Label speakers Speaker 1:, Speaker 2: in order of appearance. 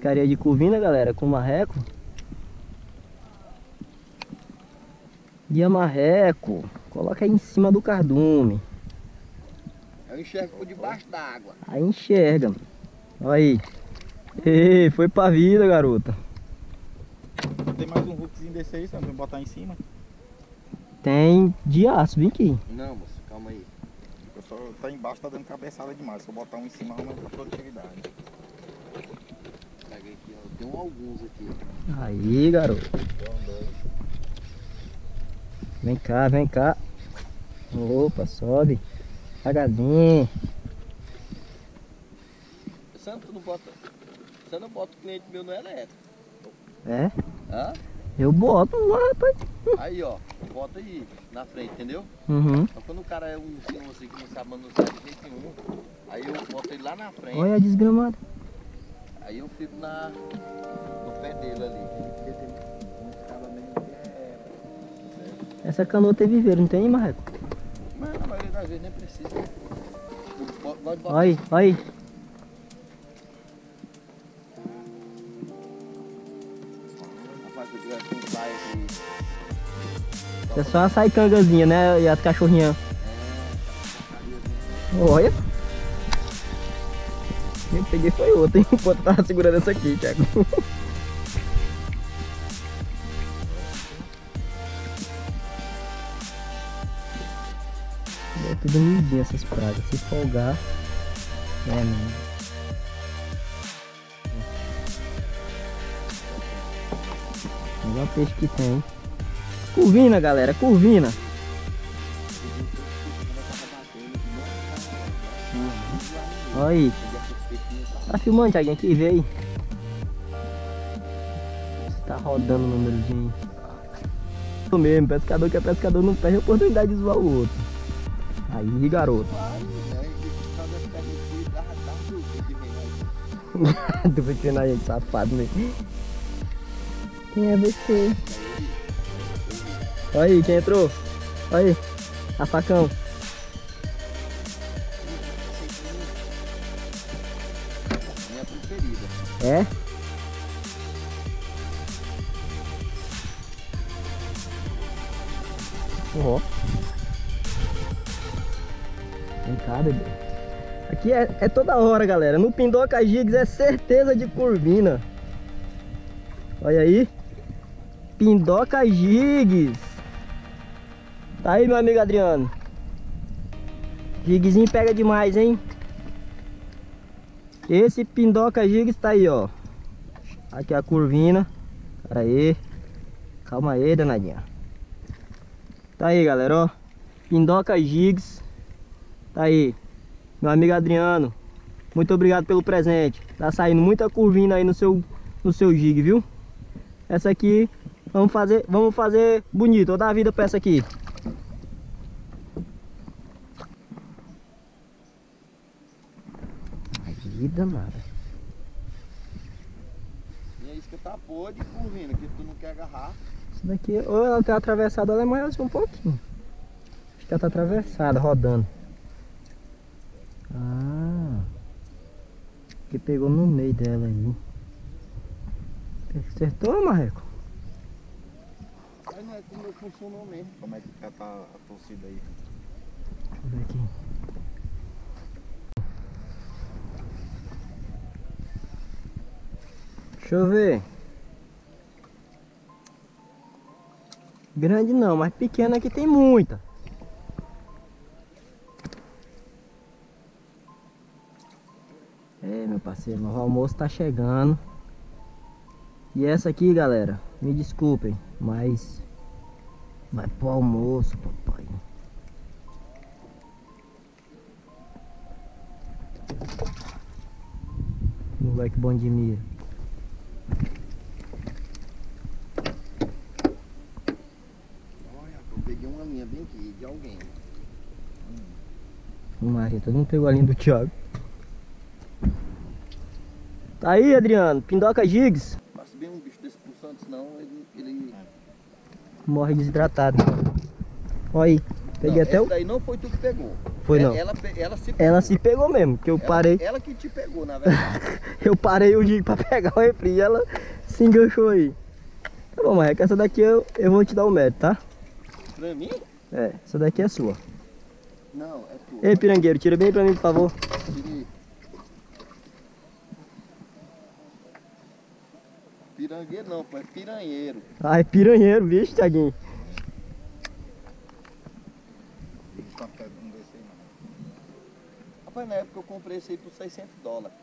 Speaker 1: Pescaria de curvina, galera, com marreco. E a marreco, coloca aí em cima do cardume.
Speaker 2: Eu enxergo por debaixo d'água.
Speaker 1: Aí enxerga, mano. Olha aí. Ei, foi pra vida, garota.
Speaker 3: Tem mais um hookzinho desse aí, Sandro, botar em cima.
Speaker 1: Tem de aço, vem aqui.
Speaker 2: Não, moço, calma aí.
Speaker 3: O pessoal tá embaixo, tá dando cabeçada demais. Se eu botar um em cima, aumenta a produtividade.
Speaker 2: Tem um alguns aqui.
Speaker 1: Aí, garoto. Vem cá, vem cá. Opa, sobe. Devagarzinho.
Speaker 2: Santo, tu não bota. Você não bota o cliente meu no elétrico.
Speaker 1: É?
Speaker 2: Hã?
Speaker 1: Eu boto lá, rapaz.
Speaker 2: Aí, ó. Bota aí na frente, entendeu?
Speaker 1: Uhum.
Speaker 2: Mas quando o cara é um senhor assim que não sabe manusear de jeito nenhum, aí eu boto ele lá na frente.
Speaker 1: Olha a desgramada.
Speaker 2: Aí eu fico na, no pé dele ali. Porque tem uns cabas mesmo que é.
Speaker 1: Essa canoa tem viveiro, não tem, Marreco?
Speaker 2: Mas na maioria das vezes nem precisa. Pode botar.
Speaker 1: Olha aí, olha aí. É só a saicangazinha, né? E as cachorrinhas. Olha. Eu peguei foi outra? Enquanto tava segurando essa aqui, Thiago. É tudo miudinho essas pragas. Se folgar, é mesmo. Melhor peixe que tem. Curvina, galera, curvina. Olha aí. Tá filmando, Thiaguinho? Aqui, vê aí. Tá rodando o númerozinho. Isso mesmo, pescador que é pescador não perde a oportunidade de zoar o outro. Aí, garoto. tu vai treinar gente, safado mesmo. Quem é você? Olha aí, quem entrou? Olha aí, a facão.
Speaker 2: Preferida.
Speaker 1: É? Ó. Vem cá, bebê. Aqui é, é toda hora, galera. No Pindoca Gigs é certeza de curvina. Olha aí. Pindoca Gigs. Tá aí, meu amigo Adriano. Gigzinho pega demais, hein? Esse Pindoca Gigs tá aí, ó. Aqui a curvina. Pera aí. Calma aí, danadinha. Tá aí, galera, ó. Pindoca Gigs. Tá aí. Meu amigo Adriano. Muito obrigado pelo presente. Tá saindo muita curvina aí no seu, no seu gig, viu? Essa aqui, vamos fazer, vamos fazer bonito. Vou dar a vida pra essa aqui. Aí, danada.
Speaker 2: Minha isca tá boa de curvina, que tu não quer agarrar.
Speaker 1: Essa daqui, ou ela tá atravessada, ela é maiorzinha um pouquinho. Acho que ela tá atravessada, rodando. Ah. Que pegou no meio dela aí. Acertou, Marreco?
Speaker 2: Mas não é como eu funcionou mesmo.
Speaker 3: Como é que tá a torcida aí?
Speaker 1: Deixa eu ver aqui. Deixa eu ver. Grande não, mas pequena aqui tem muita. É, meu parceiro, o almoço tá chegando. E essa aqui, galera, me desculpem, mas vai pro almoço, papai. Moleque bom de mira.
Speaker 2: Olha, eu peguei uma aqui de alguém.
Speaker 1: Maria, todo mundo pegou a linha do Thiago. Tá aí, Adriano. Pindoca Gigs.
Speaker 2: Passa bem um bicho desse pro Santos, senão ele. ele...
Speaker 1: Morre desidratado. Olha aí. Peguei
Speaker 2: não,
Speaker 1: até o.
Speaker 2: daí não foi tu que pegou.
Speaker 1: Foi
Speaker 2: É-
Speaker 1: não.
Speaker 2: Ela, ela se pegou.
Speaker 1: Ela se pegou mesmo, que eu
Speaker 2: Ela-
Speaker 1: parei.
Speaker 2: Ela que te pegou, na verdade.
Speaker 1: Eu parei o jig pra pegar o refri e ela se enganchou aí. Tá bom, mas é essa daqui eu, eu vou te dar o mérito, tá?
Speaker 2: pra mim?
Speaker 1: É, essa daqui é sua.
Speaker 2: Não, é tua.
Speaker 1: Ei, pirangueiro, tira bem pra mim, por favor.
Speaker 2: Tire. Pirangueiro não, pô, é piranheiro.
Speaker 1: Ai, piranheiro, vixe, Thiaguinho.
Speaker 2: Rapaz, na época eu comprei esse aí por 600 dólares.